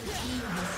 Team has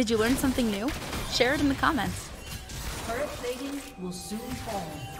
Did you learn something new? Share it in the comments. Will soon fall.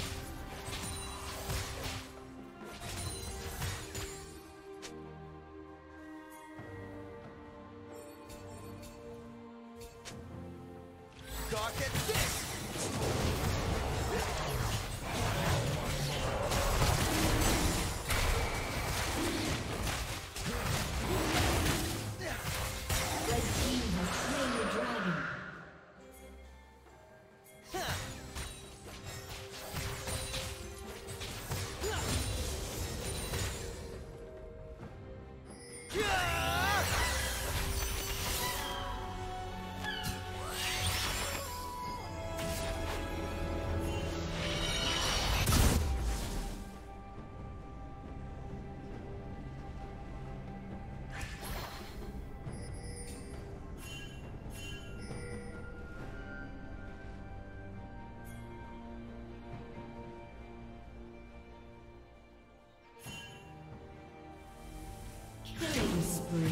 Killing spree.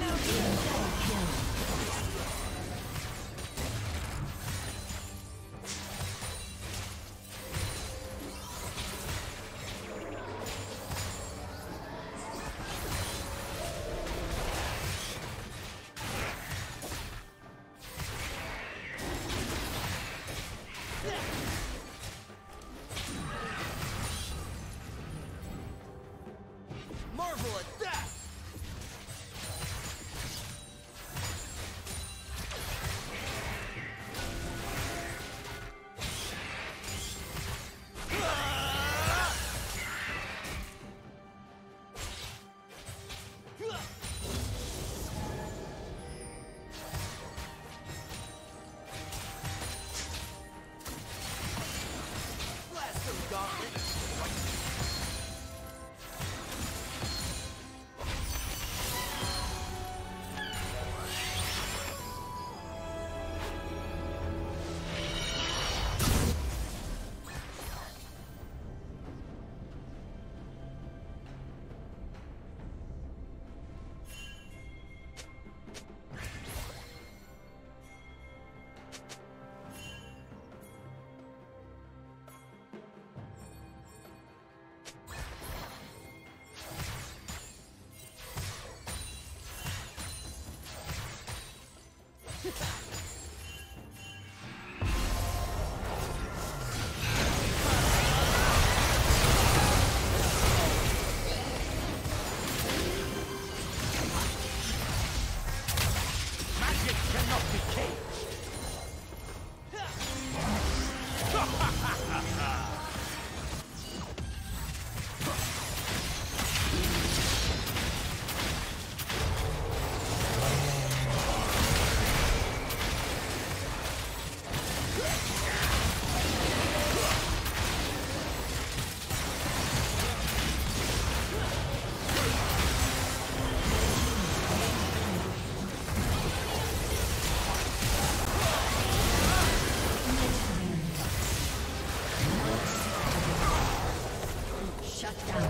No, kill, kill. Shut down.